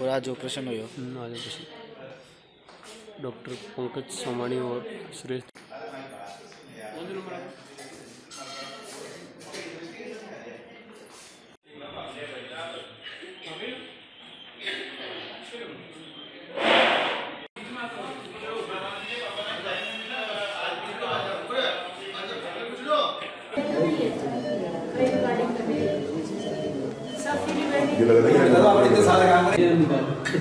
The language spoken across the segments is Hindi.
और आज ऑपरेशन हुई हो हम्म, आ जाओ पेशेंट डॉक्टर पंकज सोमानी और सुरेश।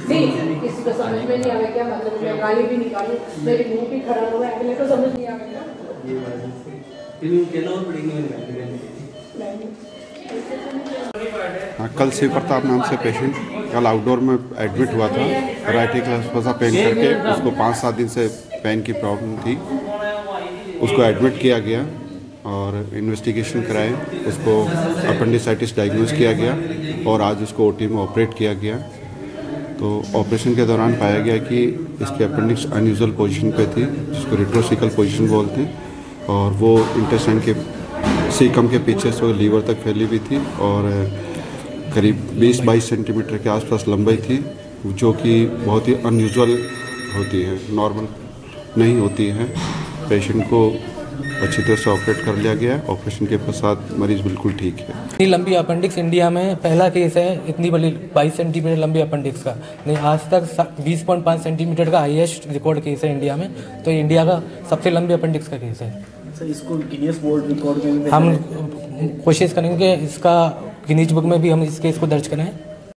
नहीं किसी को समझ में नहीं क्या मतलब मैं गाली भी निकालूं मेरे मुँह भी खराब है अगले को समझ नहीं आवेगा हाँ कल शिव प्रताप नाम से पेशेंट कल आउटडोर में एडमिट हुआ था राइटी क्लास पेन करके, उसको पाँच सात दिन से पेन की प्रॉब्लम थी, उसको एडमिट किया गया। और इन्वेस्टिगेशन कराए। उसको अपेंडिसाइटिस डायग्नोज किया गया और आज उसको ओटी में ऑपरेट किया गया। तो ऑपरेशन के दौरान पाया गया कि इसकी अपेंडिक्स अनयूजल पोजीशन पे थी, जिसको रिट्रोसिकल पोजीशन बोलते हैं। और वो इंटेस्टाइन के सीकम के पीछे से लीवर तक फैली हुई थी और करीब 20-22 सेंटीमीटर के आसपास लंबाई थी, जो कि बहुत ही अनयूजल होती है नॉर्मल नहीं होती है। पेशेंट को अच्छी तरह से ऑपरेट कर लिया गया है। ऑपरेशन के पश्चात मरीज़ बिल्कुल ठीक है। इतनी लंबी अपेंडिक्स इंडिया में पहला केस है इतनी बड़ी 22 सेंटीमीटर लंबी अपेंडिक्स का। नहीं आज तक 20.5 सेंटीमीटर का हाईएस्ट रिकॉर्ड केस है इंडिया में। तो इंडिया का सबसे लंबी अपेंडिक्स का केस है। सर इसको गिनीज वर्ल्ड रिकॉर्ड में हम कोशिश करेंगे कि इसका गिनीज बुक में भी हम इस केस को दर्ज करें